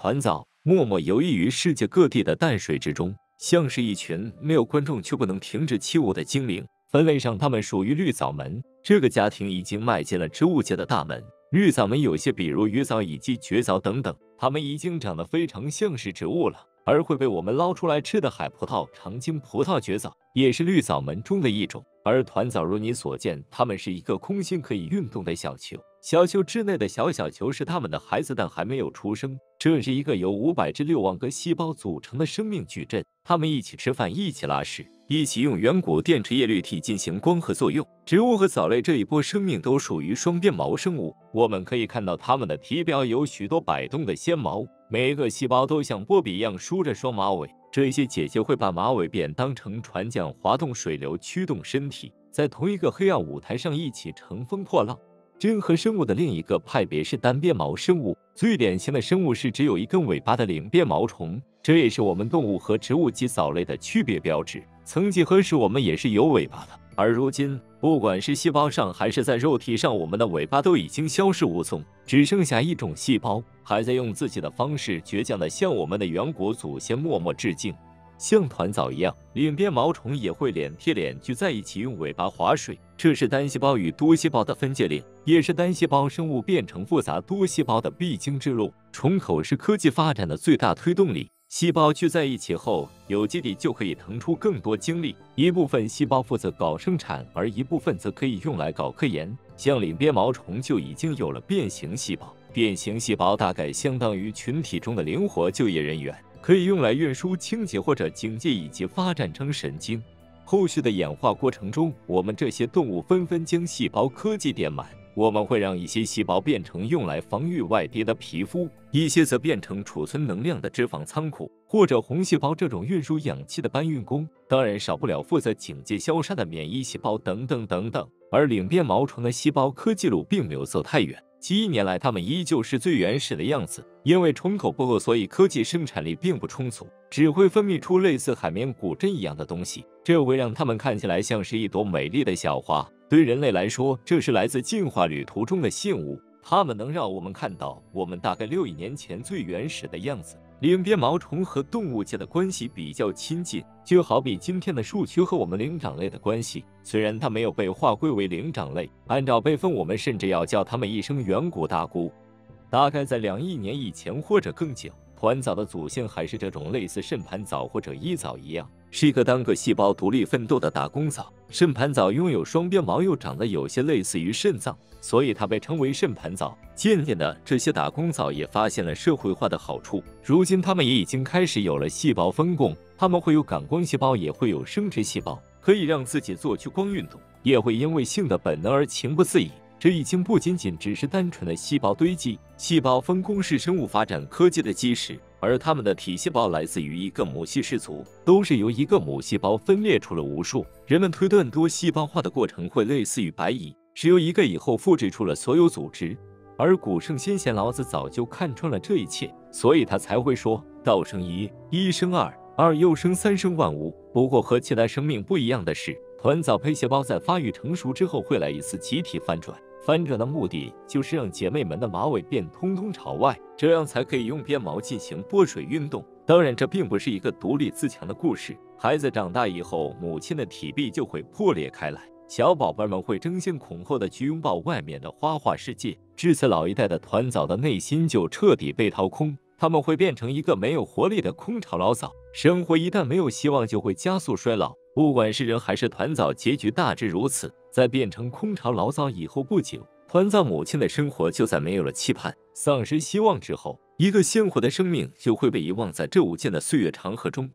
团藻默默游弋于世界各地的淡水之中，像是一群没有观众却不能停止起舞的精灵。分类上，它们属于绿藻门，这个家庭已经迈进了植物界的大门。绿藻门有些，比如鱼藻以及蕨藻等等，它们已经长得非常像是植物了。而会被我们捞出来吃的海葡萄、长青葡萄、蕨藻，也是绿藻门中的一种。而团藻如你所见，它们是一个空心可以运动的小球，小球之内的小小球是它们的孩子，但还没有出生。这是一个由五百至六万个细胞组成的生命矩阵，它们一起吃饭，一起拉屎。一起用远古电池叶绿体进行光合作用。植物和藻类这一波生命都属于双鞭毛生物。我们可以看到它们的体表有许多摆动的纤毛，每一个细胞都像波比一样梳着双马尾。这些姐姐会把马尾辫当成船桨，滑动水流，驱动身体，在同一个黑暗舞台上一起乘风破浪。真核生物的另一个派别是单鞭毛生物，最典型的生物是只有一根尾巴的领鞭毛虫，这也是我们动物和植物及藻类的区别标志。曾几何时，我们也是有尾巴的，而如今，不管是细胞上还是在肉体上，我们的尾巴都已经消失无踪，只剩下一种细胞还在用自己的方式倔强地向我们的远古祖先默默致敬。像团藻一样，领鞭毛虫也会脸贴脸聚在一起，用尾巴划水。这是单细胞与多细胞的分界岭，也是单细胞生物变成复杂多细胞的必经之路。虫口是科技发展的最大推动力。细胞聚在一起后，有基底就可以腾出更多精力。一部分细胞负责搞生产，而一部分则可以用来搞科研。像领鞭毛虫就已经有了变形细胞，变形细胞大概相当于群体中的灵活就业人员。可以用来运输、清洁或者警戒，以及发展成神经。后续的演化过程中，我们这些动物纷纷将细胞科技填满。我们会让一些细胞变成用来防御外敌的皮肤，一些则变成储存能量的脂肪仓库，或者红细胞这种运输氧气的搬运工。当然，少不了负责警戒、消杀的免疫细胞等等等等。而领鞭毛虫的细胞科技路并没有走太远。几亿年来，它们依旧是最原始的样子。因为虫口不够，所以科技生产力并不充足，只会分泌出类似海绵古针一样的东西，这会让它们看起来像是一朵美丽的小花。对人类来说，这是来自进化旅途中的信物，它们能让我们看到我们大概六亿年前最原始的样子。领边毛虫和动物界的关系比较亲近，就好比今天的树区和我们灵长类的关系。虽然它没有被划归为灵长类，按照辈分，我们甚至要叫它们一声远古大姑。大概在两亿年以前或者更久，团藻的祖先还是这种类似肾盘藻或者衣藻一样，是一个单个细胞独立奋斗的打工藻。肾盘藻拥有双边毛，又长得有些类似于肾脏。所以它被称为肾盘藻。渐渐的，这些打工藻也发现了社会化的好处。如今，它们也已经开始有了细胞分工。它们会有感光细胞，也会有生殖细胞，可以让自己做趋光运动，也会因为性的本能而情不自已。这已经不仅仅只是单纯的细胞堆积。细胞分工是生物发展科技的基石，而它们的体细胞来自于一个母系氏族，都是由一个母细胞分裂出了无数。人们推断多细胞化的过程会类似于白蚁。只有一个以后复制出了所有组织，而古圣先贤老子早就看穿了这一切，所以他才会说道生一，一生二，二又生三，生万物。不过和其他生命不一样的是，团藻胚细胞在发育成熟之后会来一次集体翻转，翻转的目的就是让姐妹们的马尾辫通通朝外，这样才可以用鞭毛进行拨水运动。当然，这并不是一个独立自强的故事。孩子长大以后，母亲的体壁就会破裂开来。小宝贝们会争先恐后的去拥抱外面的花花世界，至此老一代的团藻的内心就彻底被掏空，他们会变成一个没有活力的空巢老藻。生活一旦没有希望，就会加速衰老。不管是人还是团藻，结局大致如此。在变成空巢老藻以后不久，团藏母亲的生活就在没有了期盼、丧失希望之后，一个鲜活的生命就会被遗忘在这无尽的岁月长河中。